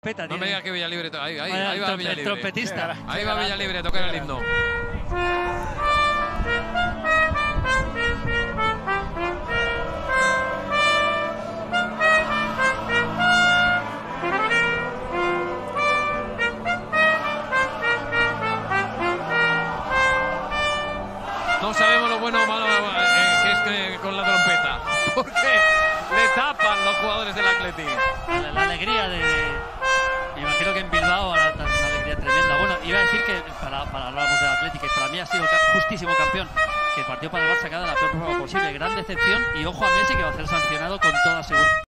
Peta, No me digas que Villalibre. Ahí, ahí, ahí va trom- el Villalibre. trompetista. Ahí va Villalibre a tocar el himno. No sabemos lo bueno o malo eh, que esté con la trompeta. Porque le tapan los jugadores del Athletic. La, la alegría de, que para, para hablábamos del Atlético y para mí ha sido justísimo campeón. Que el partido para el Barça queda la peor forma posible. Gran decepción y ojo a Messi que va a ser sancionado con toda seguridad.